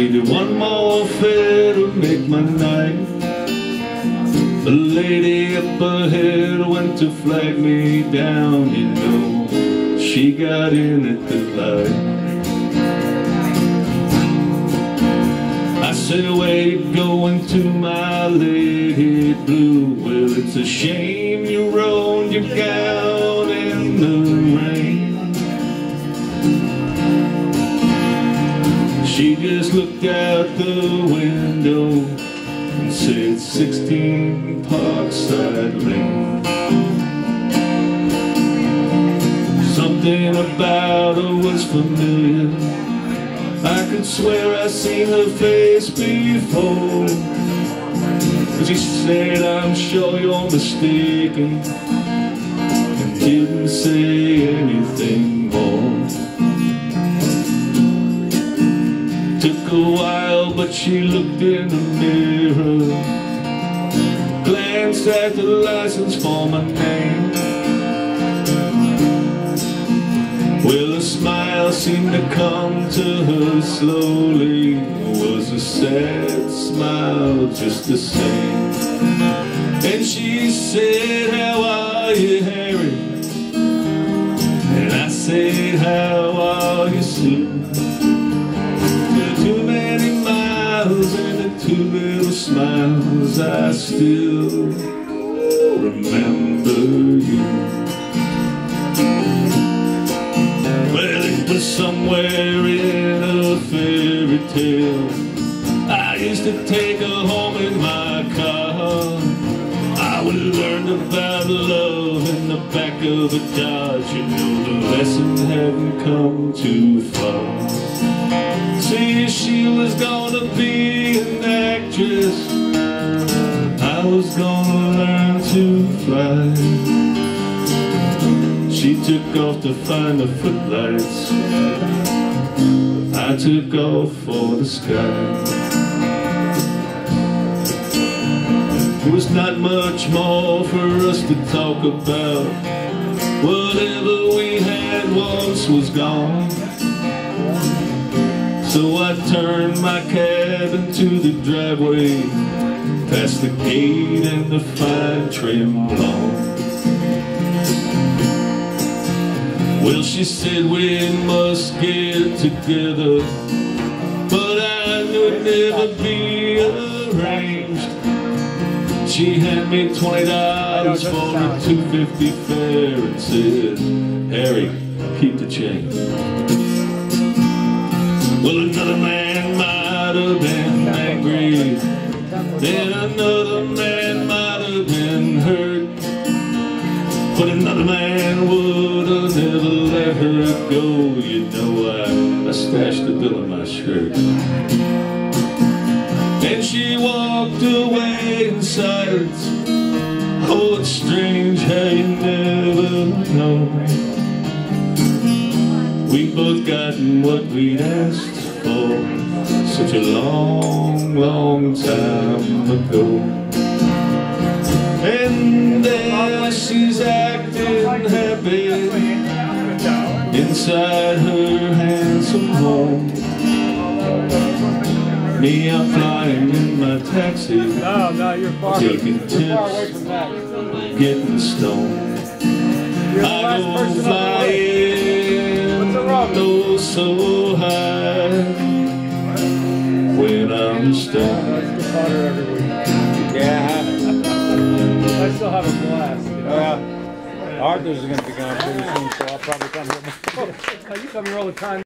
needed one more fare to make my night. The lady up ahead went to flag me down, you know, she got in at the light. I said, you going to my lady blue? Well, it's a shame you rolled your gown in the just looked out the window and said, 16 Parkside Lane. Something about her was familiar. I could swear I seen her face before but She said, I'm sure you're mistaken And didn't say anything While, but she looked in the mirror Glanced at the license for my name Well, a smile seemed to come to her slowly It was a sad smile just the same And she said, how are you, Harry? And I said, how are you, Sue? Smiles I still remember you. Well, it was somewhere in a fairy tale. I used to take her home in my car. I would learn about love in the back of a Dodge. You know the lesson hadn't come too far she was gonna be an actress. I was gonna learn to fly. She took off to find the footlights. I took off for the sky. There was not much more for us to talk about. Whatever we had once was gone So I turned my cab into the driveway Past the gate and the fine trim lawn Well, she said we must get together But I knew it'd never be arranged. She handed me twenty dollars for the two fifty fare And said, Harry, keep the change Well, another man might have been angry Then another man might have been hurt. But another man would have never let her go? You know I, I stashed the bill in my shirt And she walked away in silence Oh, it's strange how you never know We both gotten what we'd asked for Such a long, long time ago And there she's acting happy inside her handsome home. Me, I'm flying in my taxi, no, no, you're far, taking you're tips, far away from that. getting stoned. I go person on the list. What's the flying, wrong? oh so high, when I'm stoned. Let's get butter every week. Yeah. I still have a blast. You know? Well, Arthur's going to be gone pretty soon, so I'll probably come here. Oh, you come here all the time.